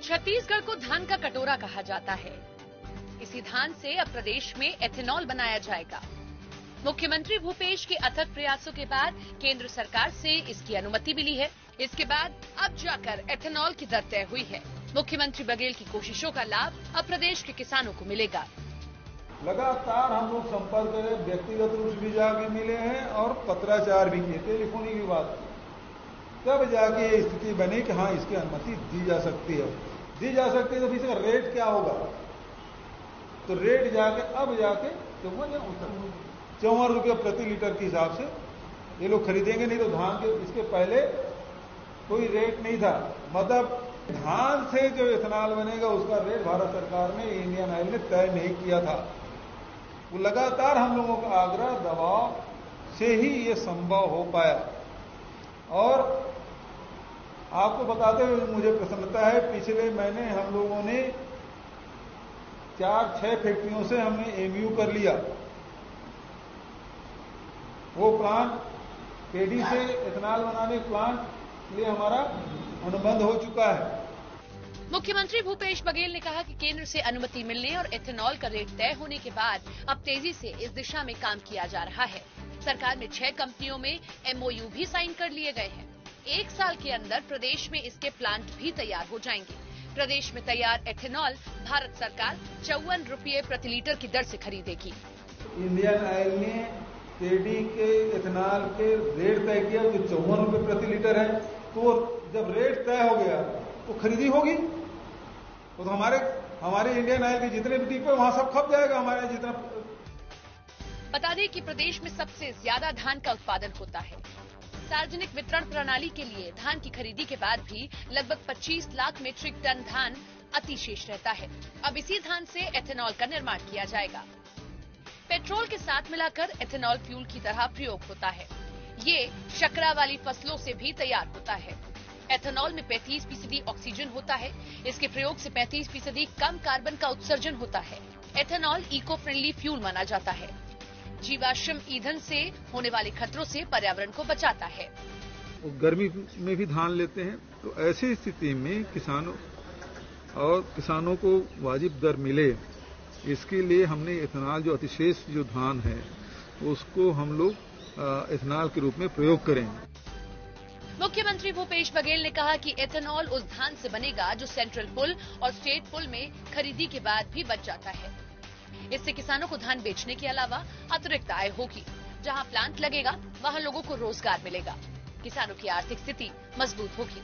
छत्तीसगढ़ को धान का कटोरा कहा जाता है। इसी धान से अब प्रदेश में एथेनॉल बनाया जाएगा। मुख्यमंत्री भूपेश के अथक प्रयासों के बाद केंद्र सरकार से इसकी अनुमति मिली है। इसके बाद अब जाकर एथेनॉल की दर तय हुई है। मुख्यमंत्री बघेल की कोशिशों का लाभ अब प्रदेश के किसानों को मिलेगा। लगातार हम लोग संपर्क व्यक्तिगत रूप से भी जाके मिले हैं और पत्राचार भी किए। टेलीफोनिक भी बात की। तब जाके ये स्थिति बनी कि हाँ इसकी अनुमति दी जा सकती है। दी जा सकती है तो इसका रेट क्या होगा? तो रेट जाके, अब जाके चौवन या चौवन रुपये प्रति लीटर के हिसाब से ये लोग खरीदेंगे, नहीं तो धान के, इसके पहले कोई रेट नहीं था। मतलब धान से जो इथेनॉल बनेगा, उसका रेट भारत सरकार ने इंडियन ऑयल ने तय नहीं किया था। वो लगातार हम लोगों का आग्रह, दबाव से ही ये संभव हो पाया। और आपको बताते हुए मुझे प्रसन्नता है, पिछले महीने हम लोगों ने चार, छह फैक्ट्रियों से हमने एमयू कर लिया। वो प्लांट केडी से इथेनॉल बनाने प्लांट लिए हमारा अनुबंध हो चुका है। मुख्यमंत्री भूपेश बघेल ने कहा कि केंद्र से अनुमति मिलने और इथेनॉल का रेट तय होने के बाद अब तेज़ी से इस दिशा में काम किया जा रहा है। सरकार में छह कंपनियों में एमओयू भी साइन कर लिए गए हैं। एक साल के अंदर प्रदेश में इसके प्लांट भी तैयार हो जाएँगे। प्रदेश में तैयार एथेनॉल भारत सरकार चौवन रुपये प्रति लीटर की दर से खरीदेगी। इंडियन ऑयल ने केडी के इथेनॉल के रेट तय किया जो चौवन रुपये प्रति लीटर है। तो जब रेट तय हो गया तो खरीदी होगी। तो, तो हमारे हमारे इंडियन ऑयल के जितने भी डिपो वहाँ सब खप जाएगा। हमारे जितना बता दें कि प्रदेश में सबसे ज़्यादा धान का उत्पादन होता है। सार्वजनिक वितरण प्रणाली के लिए धान की खरीदी के बाद भी लगभग 25 लाख मीट्रिक टन धान अतिशेष रहता है। अब इसी धान से एथेनॉल का निर्माण किया जाएगा। पेट्रोल के साथ मिलाकर एथेनॉल फ्यूल की तरह प्रयोग होता है। ये शकरा वाली फ़सलों से भी तैयार होता है। एथेनॉल में 35 फ़ीसदी ऑक्सीजन होता है। इसके प्रयोग से 35 फ़ीसदी कम कार्बन का उत्सर्जन होता है। एथेनॉल इको फ्रेंडली फ्यूल माना जाता है। जीवाश्म ईंधन से होने वाले खतरों से पर्यावरण को बचाता है। गर्मी में भी धान लेते हैं तो ऐसी स्थिति में किसानों और किसानों को वाजिब दर मिले। इसके लिए हमने इथेनॉल जो अतिशेष जो धान है उसको हम लोग इथेनॉल के रूप में प्रयोग करें। मुख्यमंत्री भूपेश बघेल ने कहा कि एथेनॉल उस धान से बनेगा जो सेंट्रल पुल और स्टेट पुल में खरीदी के बाद भी बच जाता है। इससे किसानों को धान बेचने के अलावा अतिरिक्त आय होगी। जहाँ प्लांट लगेगा, वहाँ लोगों को रोज़गार मिलेगा। किसानों की आर्थिक स्थिति मज़बूत होगी।